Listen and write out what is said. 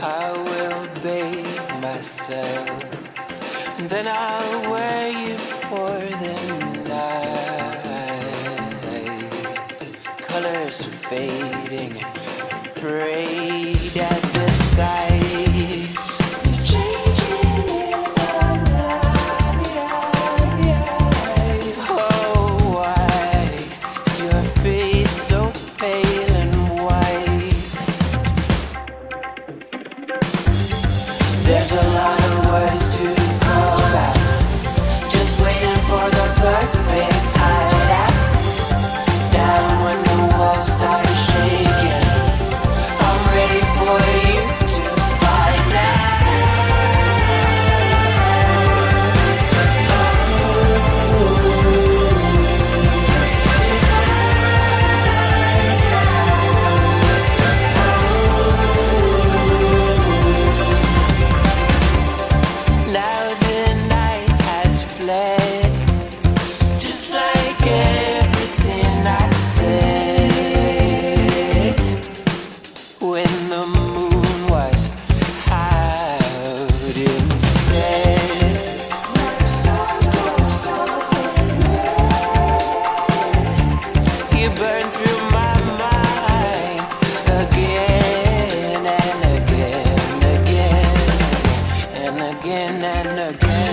I will bathe myself, and then I'll wear you for the night. Colors fading. There's a lot of ways to again and again.